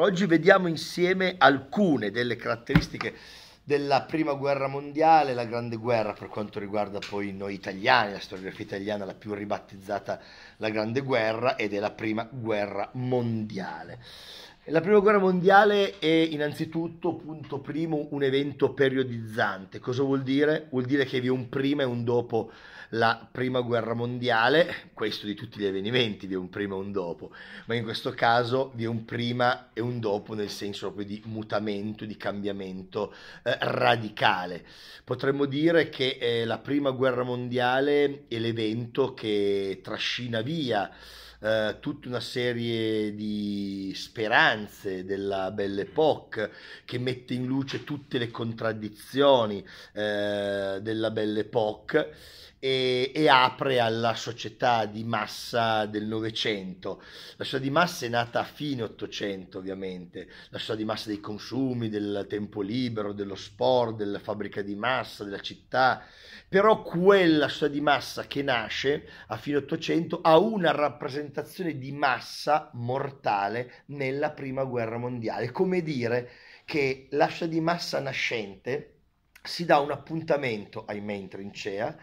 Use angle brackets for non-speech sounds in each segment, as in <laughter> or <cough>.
Oggi vediamo insieme alcune delle caratteristiche della prima guerra mondiale, la grande guerra per quanto riguarda poi noi italiani, la storiografia italiana l'ha più ribattezzata la grande guerra ed è la prima guerra mondiale. La prima guerra mondiale è innanzitutto, punto primo, un evento periodizzante. Cosa vuol dire? Vuol dire che vi è un prima e un dopo la prima guerra mondiale, questo di tutti gli avvenimenti, vi è un prima e un dopo, ma in questo caso vi è un prima e un dopo nel senso proprio di mutamento, di cambiamento eh, radicale. Potremmo dire che eh, la prima guerra mondiale è l'evento che trascina via eh, tutta una serie di speranze della Belle Époque che mette in luce tutte le contraddizioni eh, della Belle Époque e, e, apre alla società di massa del Novecento. La società di massa è nata a fine Ottocento, ovviamente, la società di massa dei consumi, del tempo libero, dello sport, della fabbrica di massa, della città. Però quella società di massa che nasce a fine Ottocento ha una rappresentazione di massa mortale nella prima guerra mondiale. Come dire che la società di massa nascente si dà un appuntamento, ahimè in trincea,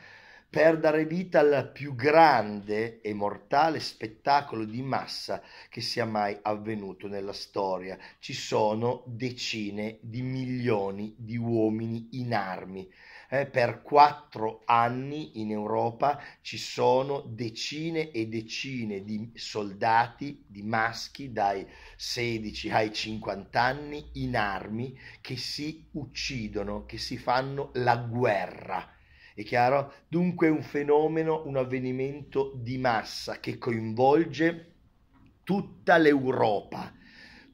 per dare vita al più grande e mortale spettacolo di massa che sia mai avvenuto nella storia. Ci sono decine di milioni di uomini in armi. Eh, per quattro anni in Europa ci sono decine e decine di soldati, di maschi dai 16 ai 50 anni in armi che si uccidono, che si fanno la guerra è chiaro? Dunque è un fenomeno, un avvenimento di massa che coinvolge tutta l'Europa,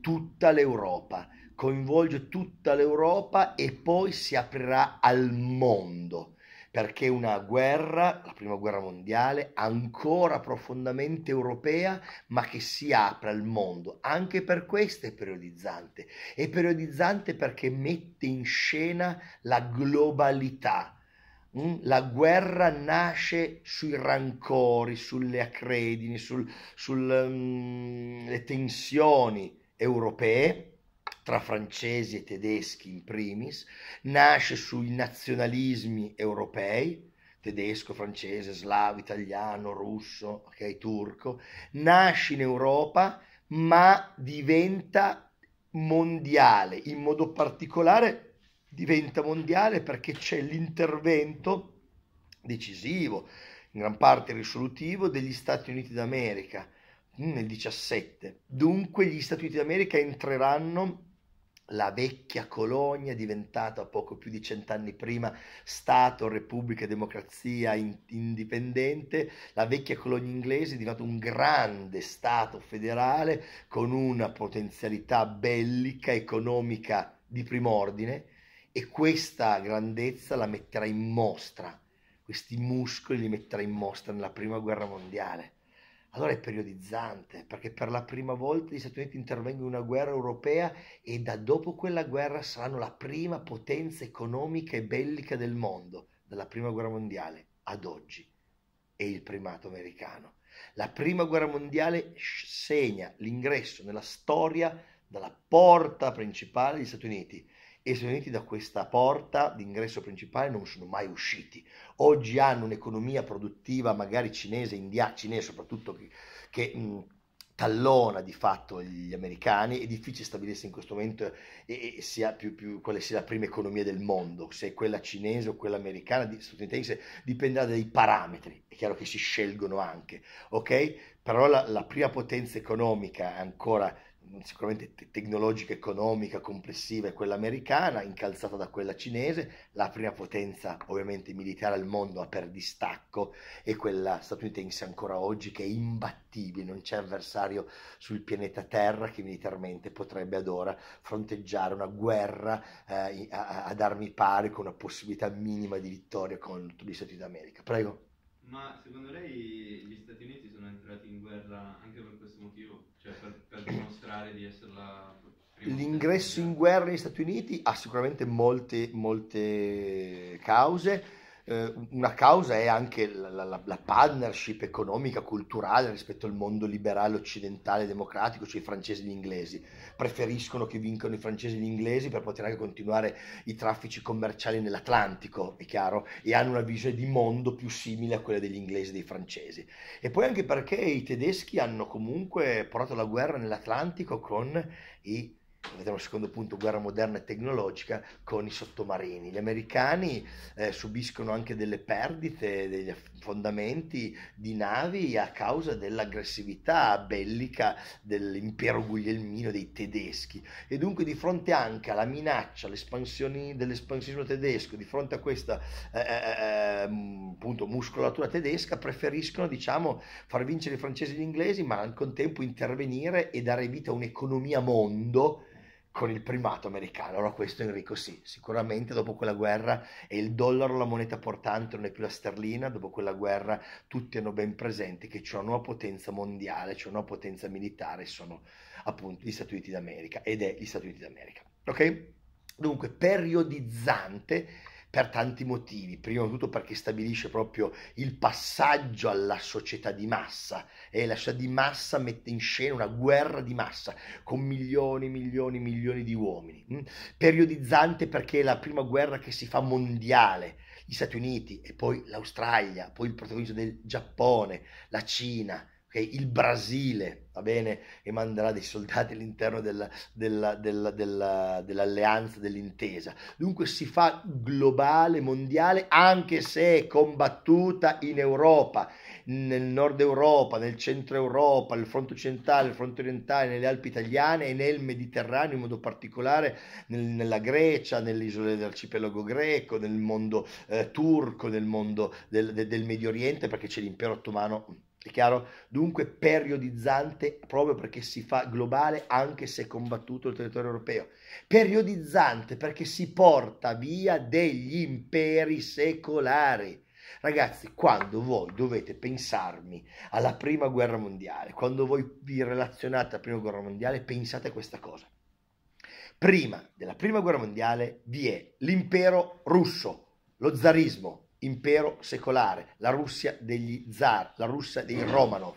tutta l'Europa, coinvolge tutta l'Europa e poi si aprirà al mondo perché una guerra, la prima guerra mondiale, ancora profondamente europea, ma che si apre al mondo. Anche per questo è periodizzante. È periodizzante perché mette in scena la globalità Mm? La guerra nasce sui rancori, sulle accredini, sul, sulle um, tensioni europee tra francesi e tedeschi in primis, nasce sui nazionalismi europei, tedesco, francese, slavo, italiano, russo, okay, turco, nasce in Europa ma diventa mondiale, in modo particolare diventa mondiale perché c'è l'intervento decisivo, in gran parte risolutivo, degli Stati Uniti d'America mm, nel 17. Dunque gli Stati Uniti d'America entreranno la vecchia colonia diventata poco più di cent'anni prima Stato, Repubblica, Democrazia in, indipendente, la vecchia colonia inglese è diventata un grande Stato federale con una potenzialità bellica, economica di prim'ordine e questa grandezza la metterà in mostra, questi muscoli li metterà in mostra nella prima guerra mondiale. Allora è periodizzante, perché per la prima volta gli Stati Uniti intervengono in una guerra europea e da dopo quella guerra saranno la prima potenza economica e bellica del mondo, dalla prima guerra mondiale ad oggi. È il primato americano. La prima guerra mondiale segna l'ingresso nella storia dalla porta principale degli Stati Uniti e sono venuti da questa porta d'ingresso principale non sono mai usciti. Oggi hanno un'economia produttiva magari cinese, india, cinese soprattutto, che, che mh, tallona di fatto gli americani, è difficile stabilirsi in questo momento e, e sia più, più, quale sia la prima economia del mondo, se è quella cinese o quella americana, statunitense, dipenderà dai parametri, è chiaro che si scelgono anche, ok? Però la, la prima potenza economica ancora sicuramente tecnologica, economica, complessiva è quella americana, incalzata da quella cinese, la prima potenza ovviamente militare al mondo a per distacco è quella statunitense ancora oggi che è imbattibile, non c'è avversario sul pianeta Terra che militarmente potrebbe ad ora fronteggiare una guerra eh, ad armi pari con una possibilità minima di vittoria contro gli Stati Uniti d'America. Prego. Ma secondo lei gli Stati Uniti sono entrati in guerra anche per questo motivo? Cioè per, per dimostrare di essere la L'ingresso in guerra negli Stati Uniti ha sicuramente molte, molte cause. Eh, una causa è anche la, la, la, partnership economica, culturale rispetto al mondo liberale occidentale democratico, cioè i francesi e gli inglesi. Preferiscono che vincano i francesi e gli inglesi per poter anche continuare i traffici commerciali nell'Atlantico, è chiaro, e hanno una visione di mondo più simile a quella degli inglesi e dei francesi. E poi anche perché i tedeschi hanno comunque portato la guerra nell'Atlantico con i vedremo il secondo punto, guerra moderna e tecnologica con i sottomarini. Gli americani eh, subiscono anche delle perdite degli fondamenti di navi a causa dell'aggressività bellica dell'impero guglielmino dei tedeschi e dunque di fronte anche alla minaccia dell'espansionismo tedesco, di fronte a questa eh, eh, eh appunto, muscolatura tedesca, preferiscono diciamo far vincere i francesi e gli inglesi ma al contempo intervenire e dare vita a un'economia mondo con il primato americano. Allora questo Enrico sì, sicuramente dopo quella guerra è il dollaro la moneta portante, non è più la sterlina, dopo quella guerra tutti hanno ben presente che c'è una nuova potenza mondiale, c'è una nuova potenza militare, sono appunto gli Stati Uniti d'America ed è gli Stati Uniti d'America. Ok? Dunque periodizzante per tanti motivi. Prima di tutto perché stabilisce proprio il passaggio alla società di massa e la società di massa mette in scena una guerra di massa con milioni, milioni, milioni di uomini. Mm? Periodizzante perché è la prima guerra che si fa mondiale. Gli Stati Uniti e poi l'Australia, poi il protagonismo del Giappone, la Cina, okay? il Brasile, va bene, e manderà dei soldati all'interno della, della, della, dell'alleanza, dell'intesa. Dunque si fa globale, mondiale, anche se è combattuta in Europa, nel nord Europa, nel centro Europa, nel fronte occidentale, nel fronte orientale, nelle Alpi italiane e nel Mediterraneo in modo particolare, nel, nella Grecia, nelle isole dell'arcipelago greco, nel mondo eh, turco, nel mondo del, del, del Medio Oriente, perché c'è l'impero ottomano chiaro? Dunque periodizzante proprio perché si fa globale anche se combattuto il territorio europeo. Periodizzante perché si porta via degli imperi secolari. Ragazzi, quando voi dovete pensarmi alla prima guerra mondiale, quando voi vi relazionate alla prima guerra mondiale, pensate a questa cosa. Prima della prima guerra mondiale vi è l'impero russo, lo zarismo, impero secolare, la Russia degli zar, la Russia dei Romanov,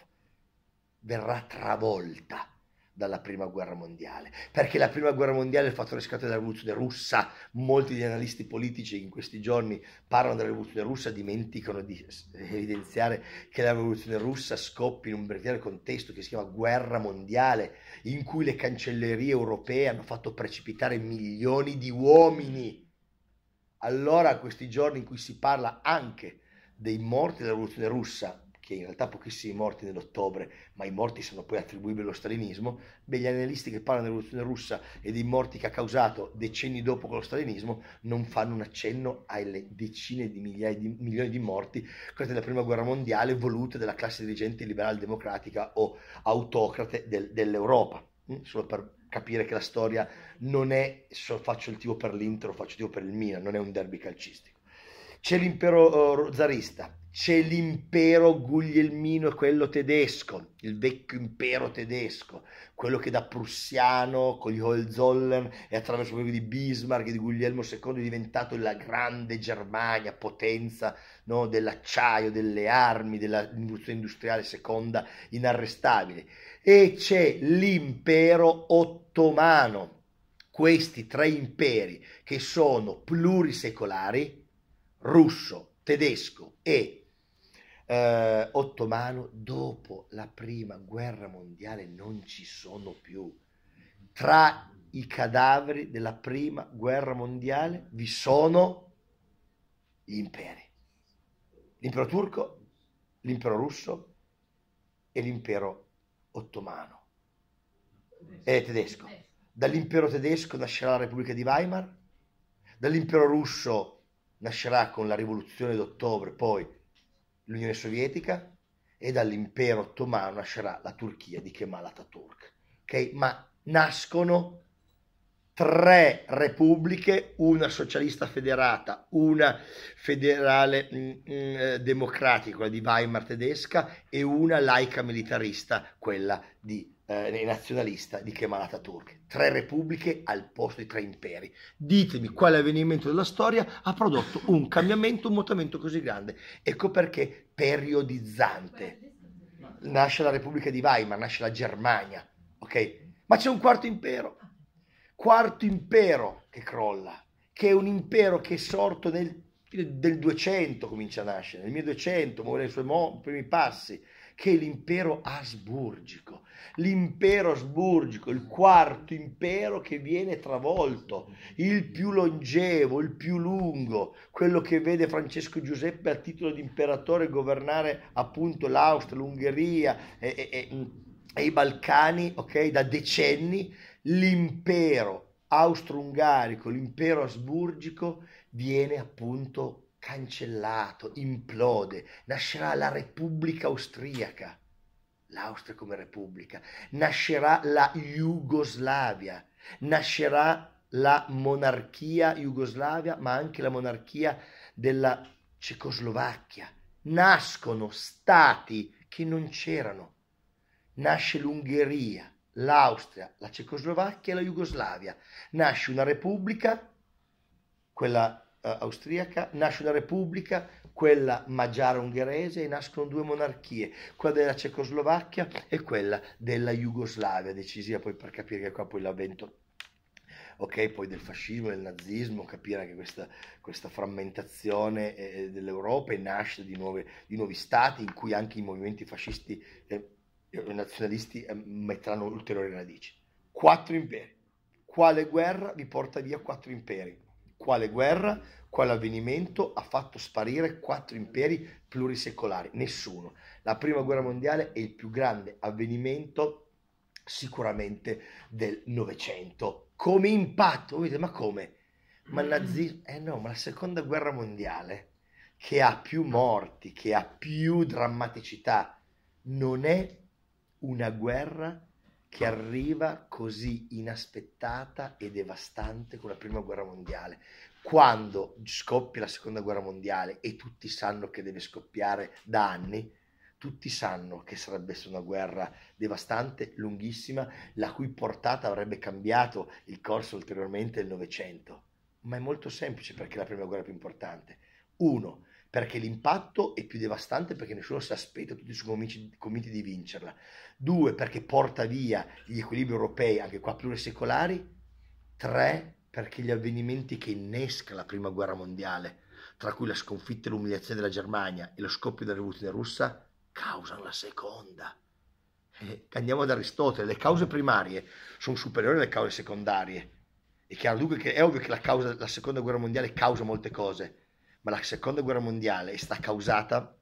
verrà travolta dalla prima guerra mondiale, perché la prima guerra mondiale è il fattore scattante della rivoluzione russa. Molti degli analisti politici in questi giorni parlano della rivoluzione russa, dimenticano di evidenziare che la rivoluzione russa scoppia in un breve contesto che si chiama guerra mondiale, in cui le cancellerie europee hanno fatto precipitare milioni di uomini allora questi giorni in cui si parla anche dei morti della rivoluzione russa, che in realtà pochissimi morti nell'ottobre, ma i morti sono poi attribuibili allo stalinismo, beh, gli analisti che parlano della rivoluzione russa e dei morti che ha causato decenni dopo con lo stalinismo non fanno un accenno alle decine di migliaia di milioni di morti questa della prima guerra mondiale volute dalla classe dirigente liberal democratica o autocrate del, dell'Europa, mm? solo per capire che la storia non è so, faccio il tipo per l'Inter o faccio il tipo per il Milan, non è un derby calcistico. C'è l'impero uh, zarista, c'è l'impero guglielmino, quello tedesco, il vecchio impero tedesco, quello che da prussiano con gli Hohenzollern e attraverso quello di Bismarck e di Guglielmo II è diventato la grande Germania, potenza no, dell'acciaio, delle armi, rivoluzione industriale seconda inarrestabile. E c'è l'impero ottomano, questi tre imperi che sono plurisecolari, russo, tedesco e eh, ottomano, dopo la prima guerra mondiale non ci sono più. Tra i cadaveri della prima guerra mondiale vi sono gli imperi. L'impero turco, l'impero russo e l'impero ottomano e tedesco Dall'impero tedesco nascerà la Repubblica di Weimar, dall'impero russo nascerà con la rivoluzione d'ottobre poi l'Unione Sovietica e dall'impero ottomano nascerà la Turchia di Kemal Atatürk. Okay? Ma nascono tre repubbliche, una socialista federata, una federale mh, mm, mh, mm, democratica, quella di Weimar tedesca, e una laica militarista, quella di eh, nazionalista di Kemal Atatürk. Tre repubbliche al posto di tre imperi. Ditemi quale avvenimento della storia ha prodotto un cambiamento, un mutamento così grande. Ecco perché periodizzante. Nasce la Repubblica di Weimar, nasce la Germania, ok? Ma c'è un quarto impero, quarto impero che crolla, che è un impero che è sorto nel del 200 comincia a nascere, nel 1200 muove i suoi mo- primi passi, che l'impero asburgico. L'impero asburgico, il quarto impero che viene travolto, il più longevo, il più lungo, quello che vede Francesco Giuseppe a titolo di imperatore governare appunto l'Austria, l'Ungheria e, e, e, e i Balcani, ok, da decenni, l'impero austro-ungarico, l'impero asburgico viene appunto cancellato, implode, nascerà la Repubblica Austriaca, l'Austria come Repubblica, nascerà la Jugoslavia, nascerà la monarchia jugoslavia, ma anche la monarchia della Cecoslovacchia. Nascono stati che non c'erano. Nasce l'Ungheria, l'Austria, la Cecoslovacchia e la Jugoslavia. Nasce una repubblica, quella eh, austriaca, nasce una repubblica, quella magiaro-ungherese e nascono due monarchie, quella della Cecoslovacchia e quella della Jugoslavia, decisiva poi per capire che qua poi l'avvento ok, poi del fascismo, del nazismo, capire anche questa, questa frammentazione eh, dell'Europa e nascita di, di, nuovi stati in cui anche i movimenti fascisti e eh, nazionalisti eh, metteranno ulteriori radici. Quattro imperi. Quale guerra vi porta via quattro imperi? Quale guerra, quale avvenimento ha fatto sparire quattro imperi plurisecolari? Nessuno. La prima guerra mondiale è il più grande avvenimento sicuramente del Novecento. Come impatto, voi dite, ma come? Ma il nazismo? Eh no, ma la seconda guerra mondiale, che ha più morti, che ha più drammaticità, non è una guerra che arriva così inaspettata e devastante con la prima guerra mondiale. Quando scoppia la seconda guerra mondiale e tutti sanno che deve scoppiare da anni, tutti sanno che sarebbe stata una guerra devastante, lunghissima, la cui portata avrebbe cambiato il corso ulteriormente del Novecento. Ma è molto semplice perché è la prima guerra più importante. Uno, perché l'impatto è più devastante perché nessuno si aspetta, tutti sono convinti, di vincerla. Due, perché porta via gli equilibri europei, anche qua plurisecolari. Tre, perché gli avvenimenti che innesca la prima guerra mondiale, tra cui la sconfitta e l'umiliazione della Germania e lo scoppio della rivoluzione russa, causano la seconda. Eh, andiamo ad Aristotele, le cause primarie sono superiori alle cause secondarie. È chiaro dunque che è ovvio che la, causa, la seconda guerra mondiale causa molte cose, ma la seconda guerra mondiale è stata causata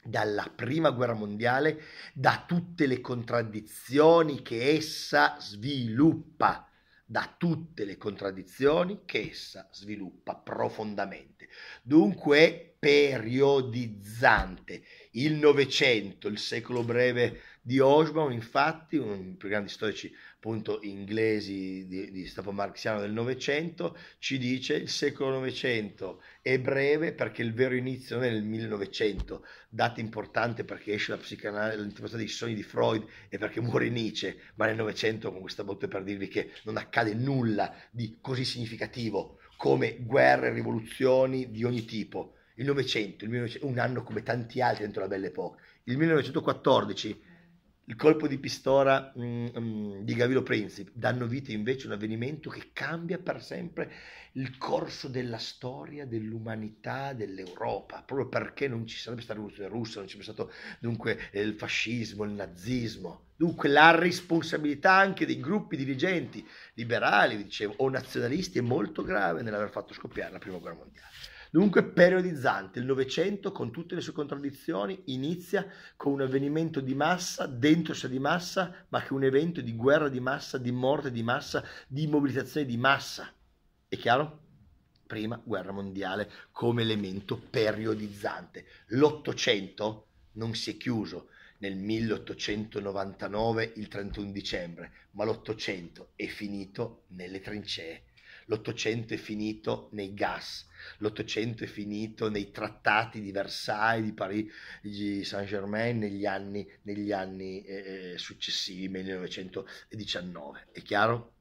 dalla prima guerra mondiale, da tutte le contraddizioni che essa sviluppa, da tutte le contraddizioni che essa sviluppa profondamente. Dunque è periodizzante. Il Novecento, il secolo breve di Osborne, infatti, uno dei più grandi storici appunto inglesi di, di stampo marxiano del Novecento, ci dice il secolo Novecento è breve perché il vero inizio non è nel 1900, data importante perché esce la psicanalisi, l'interpretazione dei sogni di Freud e perché muore Nietzsche, ma nel Novecento, con questa botte per dirvi che non accade nulla di così significativo come guerre rivoluzioni di ogni tipo. Il Novecento, un anno come tanti altri dentro la Belle Époque. Il 1914 il colpo di Pistora mm, mm, di Gavilo Princip danno vita invece a un avvenimento che cambia per sempre il corso della storia dell'umanità, dell'Europa, proprio perché non ci sarebbe stata la rivoluzione russa, non ci sarebbe stato dunque il fascismo, il nazismo. Dunque la responsabilità anche dei gruppi dirigenti liberali, dicevo, o nazionalisti è molto grave nell'aver fatto scoppiare la prima guerra mondiale. Dunque periodizzante, il Novecento con tutte le sue contraddizioni inizia con un avvenimento di massa, dentro sé di massa, ma che un evento di guerra di massa, di morte di massa, di mobilitazione di massa. È chiaro? Prima guerra mondiale come elemento periodizzante. L'Ottocento non si è chiuso nel 1899 il 31 dicembre, ma l'Ottocento è finito nelle trincee l'Ottocento è finito nei gas, l'Ottocento è finito nei trattati di Versailles, di Parigi Saint-Germain negli anni, negli anni eh, successivi, 1919. È chiaro?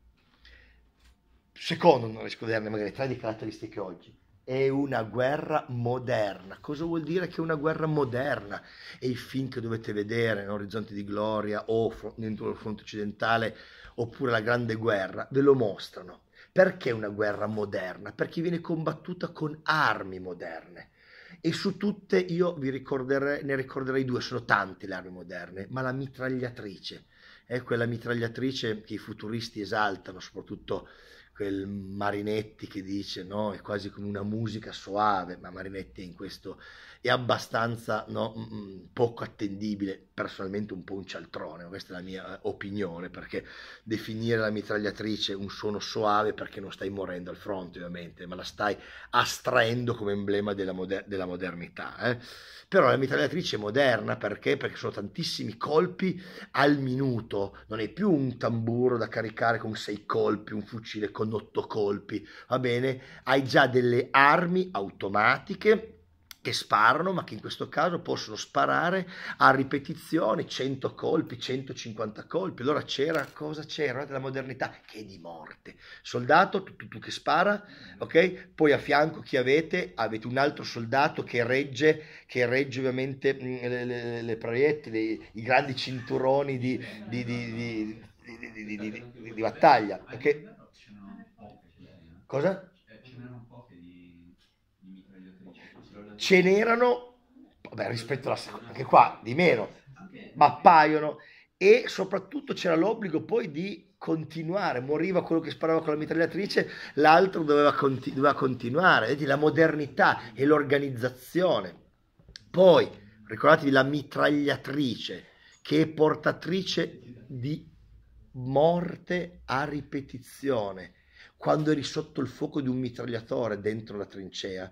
Secondo, non riesco a vederne magari tre di caratteristiche oggi è una guerra moderna. Cosa vuol dire che è una guerra moderna? E i film che dovete vedere in Orizzonte di Gloria o dentro il fronte occidentale oppure la Grande Guerra ve lo mostrano. Perché una guerra moderna? Perché viene combattuta con armi moderne. E su tutte io vi ricorderei, ne ricorderei due, sono tante le armi moderne, ma la mitragliatrice è quella mitragliatrice che i futuristi esaltano, soprattutto quel Marinetti che dice no, è quasi come una musica soave, ma Marinetti in questo è abbastanza no, mm, mm, poco attendibile, personalmente un po' un cialtrone, questa è la mia eh, opinione, perché definire la mitragliatrice un suono soave perché non stai morendo al fronte ovviamente, ma la stai astraendo come emblema della, moder- della modernità. Eh? Però la mitragliatrice è moderna perché? Perché sono tantissimi colpi al minuto, non è più un tamburo da caricare con sei colpi, un fucile con otto colpi, va bene? Hai già delle armi automatiche che sparano, ma che in questo caso possono sparare a ripetizione 100 colpi, 150 colpi. Allora c'era cosa c'era della modernità che è di morte. Soldato, tu, tu, tu, che spara, ok? Poi a fianco chi avete? Avete un altro soldato che regge, che regge ovviamente mm, le, le, le proiettili, i grandi cinturoni di, di, di, di battaglia. Okay? Cosa? Ce n'erano, vabbè, rispetto alla seconda, anche qua di meno, ma appaiono. E soprattutto c'era l'obbligo poi di continuare, moriva quello che sparava con la mitragliatrice, l'altro doveva, continu- doveva continuare, vedi la modernità e l'organizzazione. Poi ricordatevi la mitragliatrice che è portatrice di morte a ripetizione quando eri sotto il fuoco di un mitragliatore dentro la trincea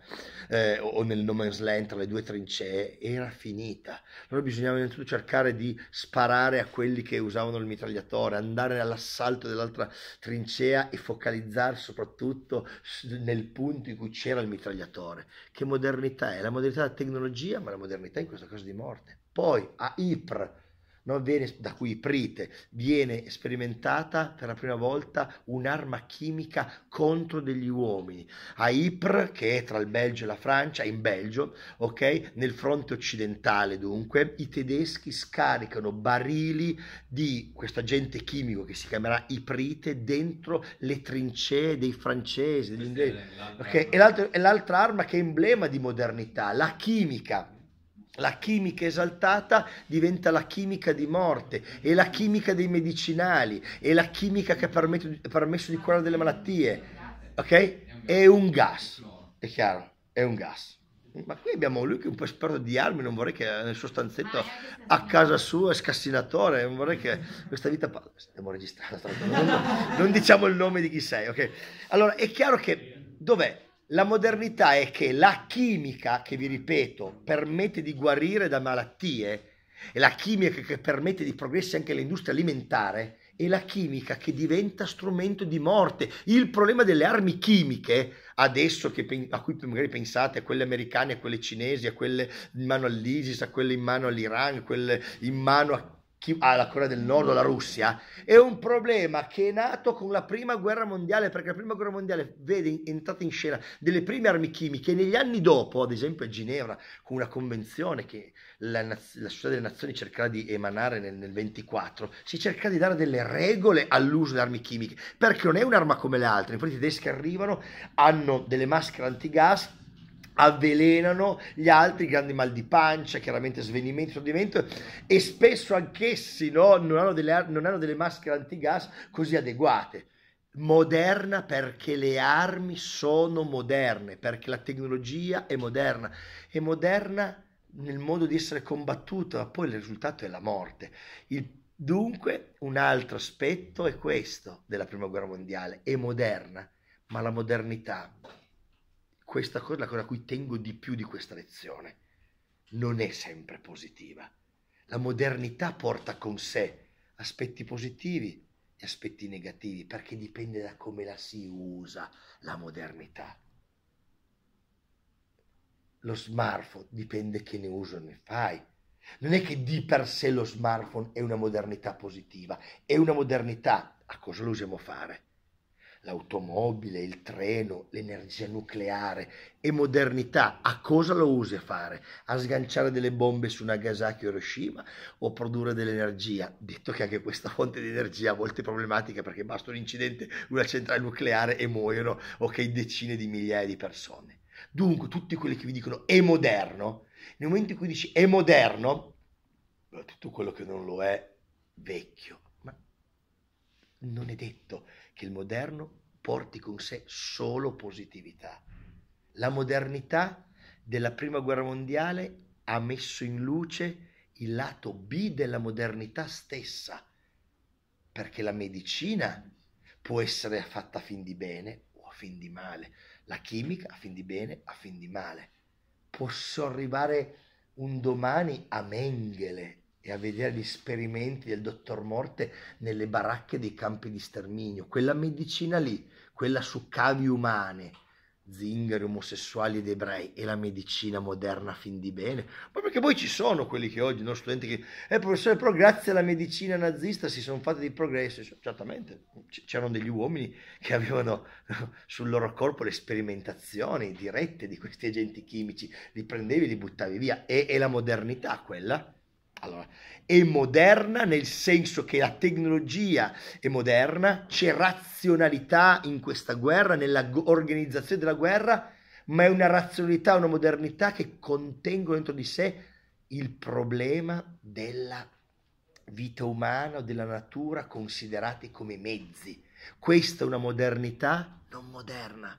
eh, o nel no man's land tra le due trincee, era finita. Allora bisognava innanzitutto cercare di sparare a quelli che usavano il mitragliatore, andare all'assalto dell'altra trincea e focalizzare soprattutto nel punto in cui c'era il mitragliatore. Che modernità è? La modernità della tecnologia, ma la modernità in questo caso di morte. Poi a Ypres no? viene, da cui Prite viene sperimentata per la prima volta un'arma chimica contro degli uomini. A Ypres, che è tra il Belgio e la Francia, in Belgio, ok? Nel fronte occidentale dunque, i tedeschi scaricano barili di questo agente chimico che si chiamerà iprite dentro le trincee dei francesi, degli inglesi. L'altra, e l'altra arma che è emblema di modernità, la chimica la chimica esaltata diventa la chimica di morte, e la chimica dei medicinali, e la chimica che ha permesso di curare delle malattie. Ok? È un gas, è chiaro, è un gas. Ma qui abbiamo lui che è un po' esperto di armi, non vorrei che nel suo stanzetto a casa sua è scassinatore, non vorrei che questa vita... Stiamo registrando, non, non diciamo il nome di chi sei, ok? Allora, è chiaro che dov'è? La modernità è che la chimica, che vi ripeto, permette di guarire da malattie, e la chimica che permette di progressi anche all'industria alimentare, è la chimica che diventa strumento di morte. Il problema delle armi chimiche, adesso che, a cui magari pensate, a quelle americane, a quelle cinesi, a quelle in mano all'ISIS, a quelle in mano all'Iran, a quelle in mano a alla Corea del Nord o alla Russia, è un problema che è nato con la prima guerra mondiale, perché la prima guerra mondiale vede entrata in scena delle prime armi chimiche e negli anni dopo, ad esempio a Ginevra, con una convenzione che la, la Società delle Nazioni cercherà di emanare nel, nel 24, si cercherà di dare delle regole all'uso delle armi chimiche, perché non è un'arma come le altre, infatti i tedeschi arrivano, hanno delle maschere antigas, avvelenano gli altri, grandi mal di pancia, chiaramente svenimento, stordimento e spesso anch'essi no, non, hanno delle, non hanno delle maschere antigas così adeguate. Moderna perché le armi sono moderne, perché la tecnologia è moderna, è moderna nel modo di essere combattuta, ma poi il risultato è la morte. Il, dunque, un altro aspetto è questo della prima guerra mondiale, è moderna, ma la modernità questa cosa è la cosa a cui tengo di più di questa lezione. Non è sempre positiva. La modernità porta con sé aspetti positivi e aspetti negativi, perché dipende da come la si usa la modernità. Lo smartphone dipende che ne uso ne fai. Non è che di per sé lo smartphone è una modernità positiva, è una modernità. A cosa lo usiamo fare? L'automobile, il treno, l'energia nucleare e modernità, a cosa lo usi a fare? A sganciare delle bombe su Nagasaki o Hiroshima o produrre dell'energia? Detto che anche questa fonte di energia ha molte problematiche perché basta un incidente, una centrale nucleare e muoiono ok decine di migliaia di persone. Dunque tutti quelli che vi dicono è moderno, nel momento in cui dici è moderno, tutto quello che non lo è vecchio, ma non è detto che il moderno porti con sé solo positività. La modernità della prima guerra mondiale ha messo in luce il lato B della modernità stessa, perché la medicina può essere fatta a fin di bene o a fin di male, la chimica a fin di bene, a fin di male. Posso arrivare un domani a Mengele e a vedere gli esperimenti del dottor Morte nelle baracche dei campi di sterminio. Quella medicina lì, quella su cavi umane, zingari, omosessuali ed ebrei e la medicina moderna fin di bene. Ma perché poi ci sono quelli che oggi, no, studenti che, eh professore, però grazie alla medicina nazista si sono fatti dei progressi. Certamente c'erano degli uomini che avevano <laughs> sul loro corpo le sperimentazioni dirette di questi agenti chimici, li prendevi e li buttavi via. E, e la modernità quella allora, è moderna nel senso che la tecnologia è moderna, c'è razionalità in questa guerra, nell'organizzazione della guerra, ma è una razionalità, una modernità che contengono dentro di sé il problema della vita umana o della natura considerati come mezzi. Questa è una modernità non moderna,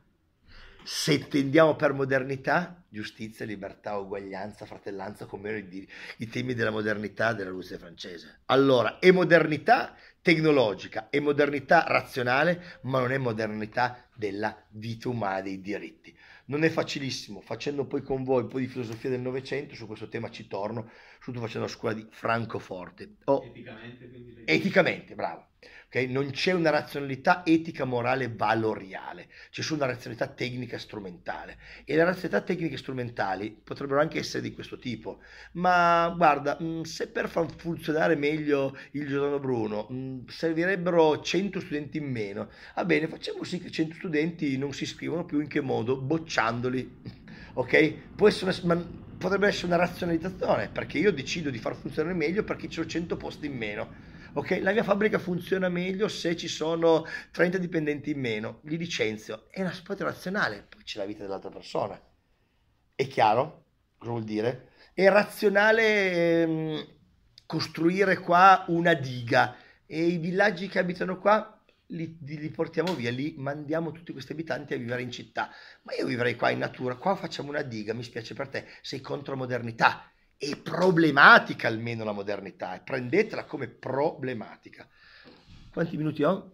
se tendiamo per modernità, giustizia, libertà, uguaglianza, fratellanza, come i, i temi della modernità della luce francese. Allora, è modernità tecnologica, è modernità razionale, ma non è modernità della vita umana, dei diritti. Non è facilissimo, facendo poi con voi un po' di filosofia del Novecento, su questo tema ci torno, soprattutto facendo la scuola di Francoforte. Oh, eticamente, quindi... Eticamente, bravo. Okay? Non c'è una razionalità etica, morale, valoriale, c'è solo una razionalità tecnica strumentale. E le razionalità tecniche strumentali potrebbero anche essere di questo tipo. Ma guarda, mm, se per far funzionare meglio il Giordano Bruno mm, servirebbero 100 studenti in meno, va bene, facciamo sì che 100 studenti non si iscrivono più in che modo? Bocciandoli. <laughs> Ok? Può essere una, potrebbe essere una razionalizzazione, perché io decido di far funzionare meglio perché ci ho 100 posti in meno ok, la mia fabbrica funziona meglio se ci sono 30 dipendenti in meno, li licenzio, è una sport razionale, poi c'è la vita dell'altra persona. È chiaro? Cosa vuol dire? È razionale ehm, costruire qua una diga e i villaggi che abitano qua li, li, portiamo via, li mandiamo tutti questi abitanti a vivere in città. Ma io vivrei qua in natura, qua facciamo una diga, mi spiace per te, sei contro la modernità è problematica almeno la modernità, prendetela come problematica. Quanti minuti ho?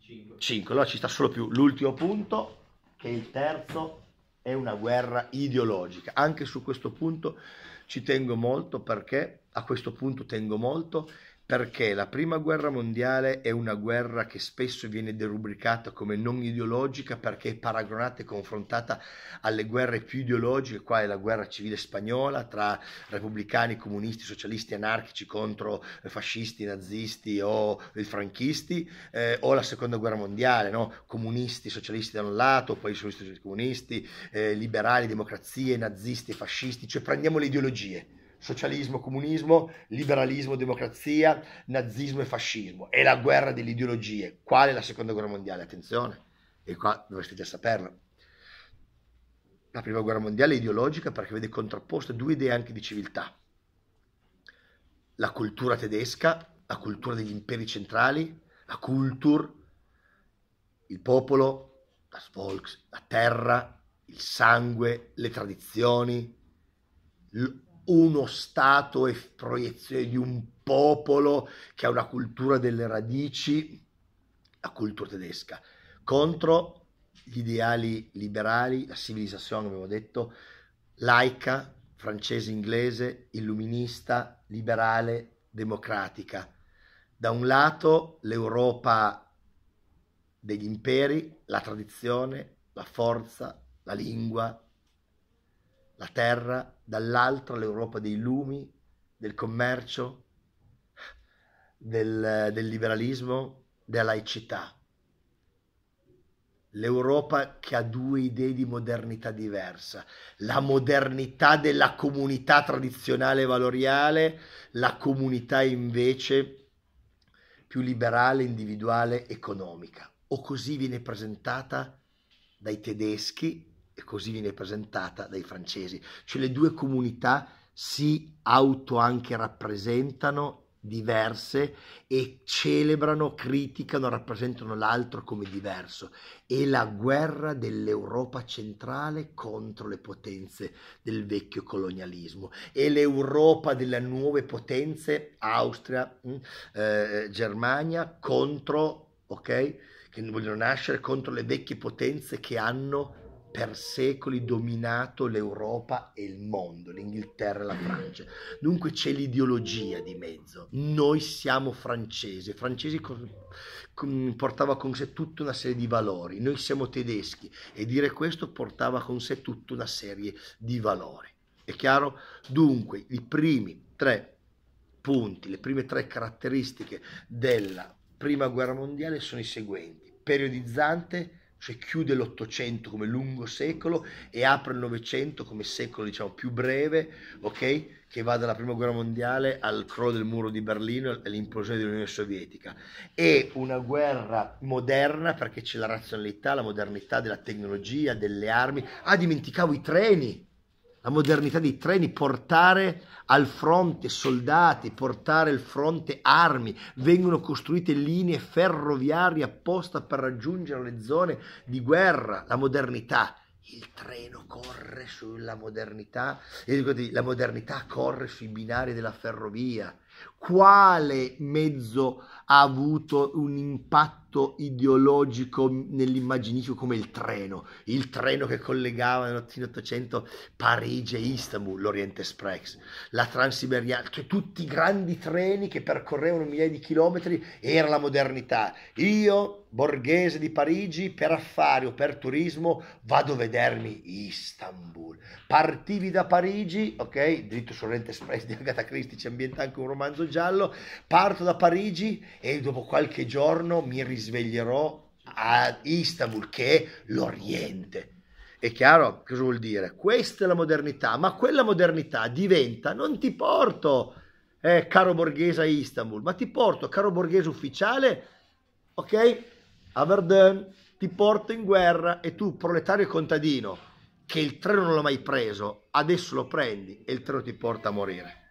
5. 5, allora ci sta solo più l'ultimo punto, che è il terzo, è una guerra ideologica. Anche su questo punto ci tengo molto perché, a questo punto tengo molto, perché la prima guerra mondiale è una guerra che spesso viene derubricata come non ideologica perché è paragonata e confrontata alle guerre più ideologiche, qua è la guerra civile spagnola tra repubblicani, comunisti, socialisti, anarchici contro fascisti, nazisti o franchisti, eh, o la seconda guerra mondiale, no? comunisti, socialisti da un lato, poi socialisti, comunisti, eh, liberali, democrazie, nazisti, fascisti, cioè prendiamo le ideologie socialismo, comunismo, liberalismo, democrazia, nazismo e fascismo. È la guerra delle ideologie. Qual è la seconda guerra mondiale? Attenzione, e qua dovreste già saperlo. La prima guerra mondiale è ideologica perché vede contrapposte due idee anche di civiltà. La cultura tedesca, la cultura degli imperi centrali, la Kultur, il popolo, das Volks, la terra, il sangue, le tradizioni, uno Stato e proiezione di un popolo che ha una cultura delle radici, la cultura tedesca, contro gli ideali liberali, la civilizzazione, abbiamo detto, laica, francese, inglese, illuminista, liberale, democratica. Da un lato l'Europa degli imperi, la tradizione, la forza, la lingua, la terra, dall'altro l'Europa dei lumi, del commercio, del, del liberalismo, della laicità. L'Europa che ha due idee di modernità diversa, la modernità della comunità tradizionale valoriale, la comunità invece più liberale, individuale, economica. O così viene presentata dai tedeschi e così viene presentata dai francesi. Cioè le due comunità si auto anche rappresentano diverse e celebrano, criticano, rappresentano l'altro come diverso. È la guerra dell'Europa centrale contro le potenze del vecchio colonialismo. È l'Europa delle nuove potenze, Austria, mm, eh, Germania, contro, ok? Che vogliono nascere contro le vecchie potenze che hanno per secoli dominato l'Europa e il mondo, l'Inghilterra e la Francia. Dunque c'è l'ideologia di mezzo. Noi siamo francesi, francesi portava con sé tutta una serie di valori, noi siamo tedeschi e dire questo portava con sé tutta una serie di valori. È chiaro? Dunque i primi tre punti, le prime tre caratteristiche della prima guerra mondiale sono i seguenti. Periodizzante, cioè chiude l'Ottocento come lungo secolo e apre il Novecento come secolo diciamo più breve, ok? Che va dalla prima guerra mondiale al crollo del muro di Berlino e all'implosione dell'Unione Sovietica. È una guerra moderna perché c'è la razionalità, la modernità della tecnologia, delle armi. Ah, dimenticavo i treni! La modernità dei treni, portare al fronte soldati, portare al fronte armi, vengono costruite linee ferroviarie apposta per raggiungere le zone di guerra, la modernità. Il treno corre sulla modernità, la modernità corre sui binari della ferrovia. Quale mezzo ha avuto un impatto ideologico nell'immaginario come il treno, il treno che collegava nell'Ottocento Parigi e Istanbul, l'Orient Express, la Transiberiana, cioè tutti i grandi treni che percorrevano migliaia di chilometri, era la modernità. Io, borghese di Parigi, per affari o per turismo, vado a vedermi Istanbul. Partivi da Parigi, ok, dritto sull'Orient Express di Agatha Christie, ci ambienta anche un romanzo giallo, parto da Parigi e dopo qualche giorno mi risveglierò a Istanbul, che è l'Oriente. È chiaro cosa vuol dire? Questa è la modernità, ma quella modernità diventa, non ti porto, eh, caro borghese a Istanbul, ma ti porto, caro borghese ufficiale, ok? A Verdun, ti porto in guerra e tu, proletario contadino, che il treno non l'ha mai preso, adesso lo prendi e il treno ti porta a morire.